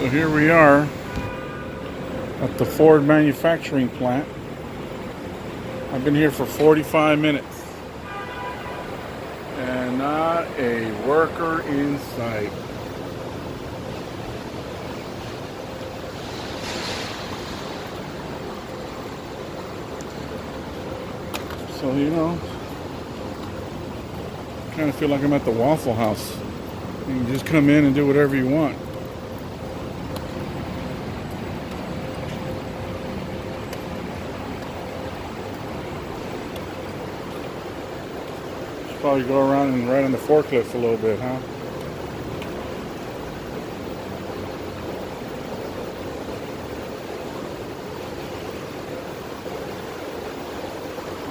So here we are at the Ford manufacturing plant. I've been here for 45 minutes. And not a worker in sight. So, you know, kind of feel like I'm at the Waffle House. You can just come in and do whatever you want. Probably go around and ride on the forklift a little bit, huh?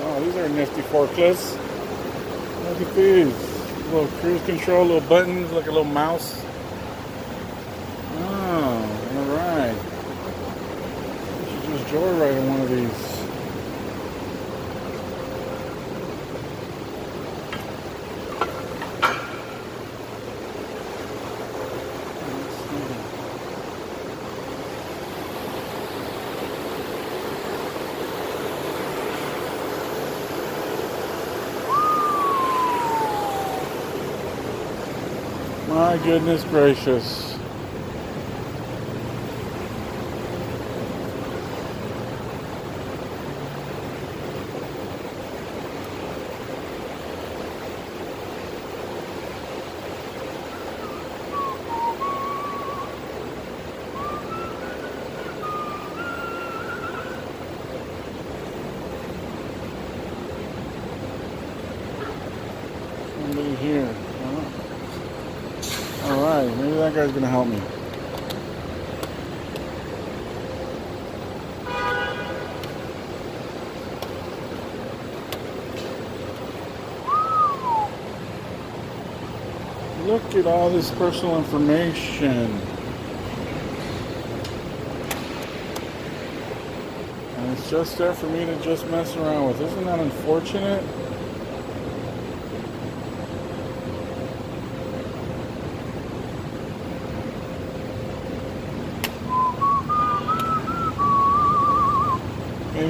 Oh, these are nifty forklifts. Look at these. Little cruise control, little buttons, like a little mouse. Oh, alright. Should just joyride on one of these. My goodness gracious. Here. Maybe that guy's gonna help me. Look at all this personal information. And it's just there for me to just mess around with. Isn't that unfortunate?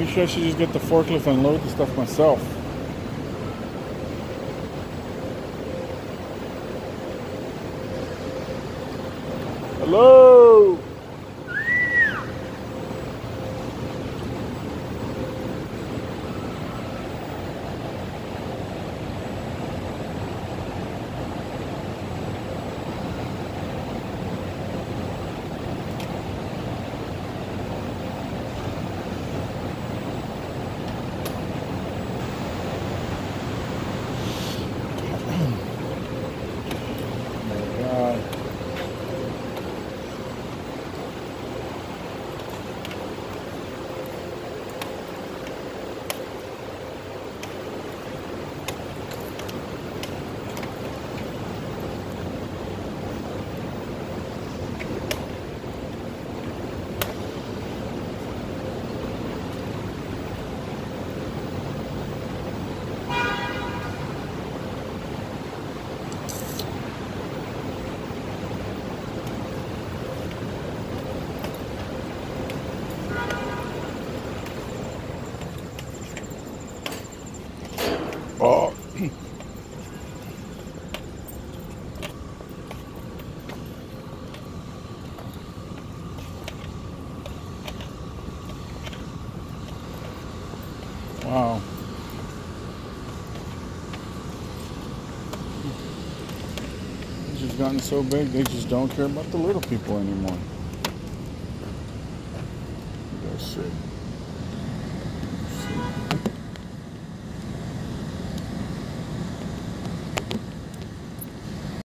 Maybe I should just get the forklift and load the stuff myself. Hello? Oh my God. Oh. Wow. It's just gotten so big, they just don't care about the little people anymore. That's it.